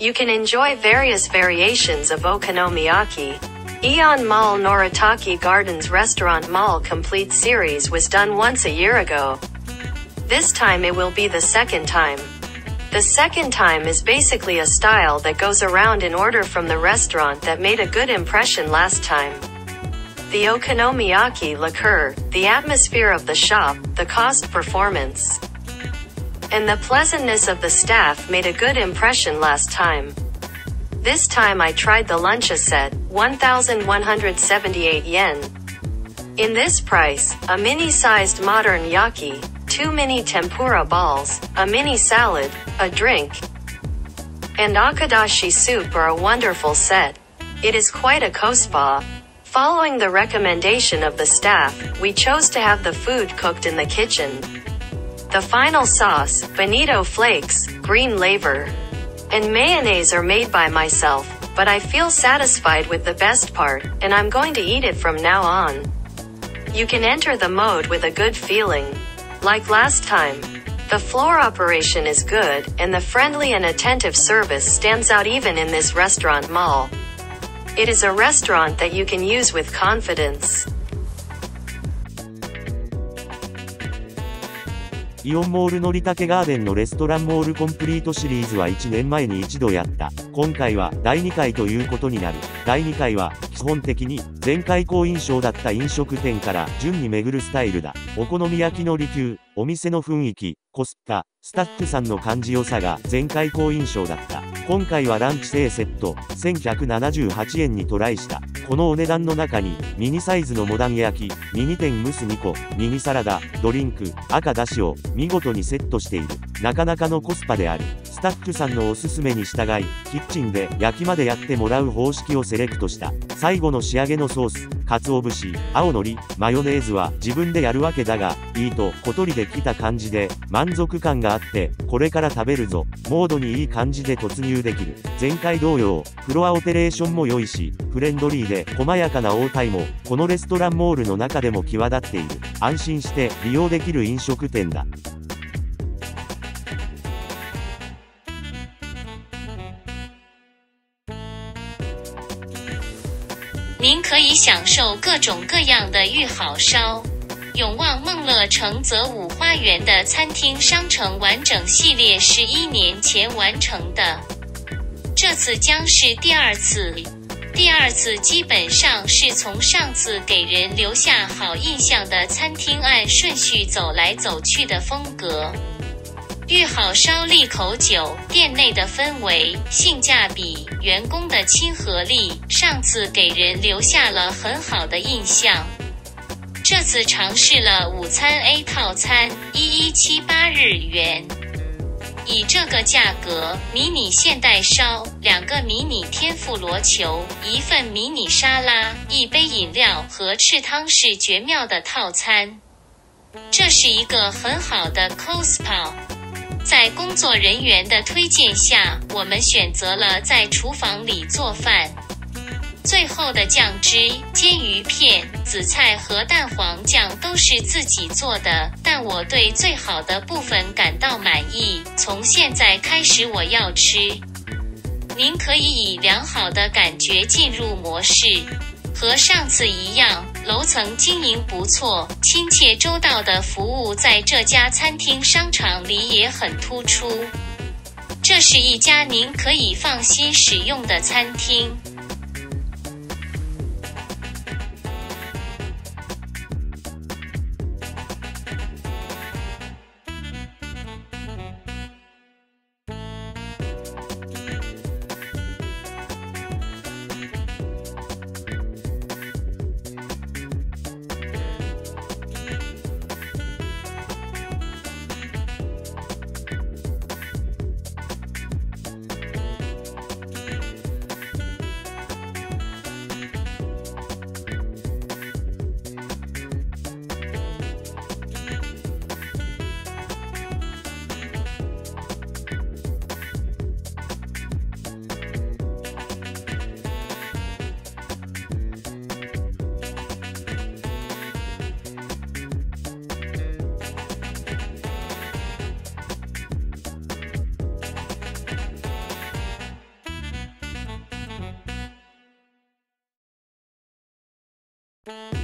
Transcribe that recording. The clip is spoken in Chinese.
You can enjoy various variations of okonomiyaki. Eon Mall Noritake Gardens Restaurant Mall Complete Series was done once a year ago. This time it will be the second time. The second time is basically a style that goes around in order from the restaurant that made a good impression last time. The okonomiyaki liqueur, the atmosphere of the shop, the cost performance, and the pleasantness of the staff made a good impression last time. This time I tried the lunch set, 1178 yen. In this price, a mini-sized modern yaki, two mini tempura balls, a mini salad, a drink, and akadashi soup are a wonderful set. It is quite a kospa. Following the recommendation of the staff, we chose to have the food cooked in the kitchen. The final sauce, bonito flakes, green laver, and mayonnaise are made by myself, but I feel satisfied with the best part, and I'm going to eat it from now on. You can enter the mode with a good feeling. Like last time. The floor operation is good, and the friendly and attentive service stands out even in this restaurant mall. It is a restaurant that you can use with confidence. イオンモールのりたけガーデンのレストランモールコンプリートシリーズは1年前に一度やった。今回は第2回ということになる。第2回は基本的に前回好印象だった飲食店から順に巡るスタイルだ。お好み焼きの利休、お店の雰囲気、コスパ、スタッフさんの感じ良さが前回好印象だった。今回はランチ製セット、1178円にトライした。このお値段の中に、ミニサイズのモダン焼き、ミニ天蒸す2個、ミニサラダ、ドリンク、赤だしを、見事にセットしている。なかなかのコスパである。スタッフさんのおすすめに従い、キッチンで焼きまでやってもらう方式をセレクトした。最後の仕上げのソース、鰹節、青のり、マヨネーズは自分でやるわけだが、いいと小鳥で来た感じで、満足感があって、これから食べるぞ、モードにいい感じで突入できる。前回同様、フロアオペレーションも良いし、フレンドリーで細やかな応対も、このレストランモールの中でも際立っている。安心して利用できる飲食店だ。您可以享受各种各样的玉好烧。永旺梦乐城泽五花园的餐厅商城完整系列是一年前完成的，这次将是第二次。第二次基本上是从上次给人留下好印象的餐厅按顺序走来走去的风格。玉好烧利口酒，店内的氛围、性价比、员工的亲和力，上次给人留下了很好的印象。这次尝试了午餐 A 套餐，一一七八日元，以这个价格，迷你现代烧，两个迷你天妇罗球，一份迷你沙拉，一杯饮料和赤汤是绝妙的套餐。这是一个很好的 cospa。在工作人员的推荐下，我们选择了在厨房里做饭。最后的酱汁、煎鱼片、紫菜和蛋黄酱都是自己做的，但我对最好的部分感到满意。从现在开始，我要吃。您可以以良好的感觉进入模式。和上次一样，楼层经营不错，亲切周到的服务在这家餐厅商场里也很突出。这是一家您可以放心使用的餐厅。You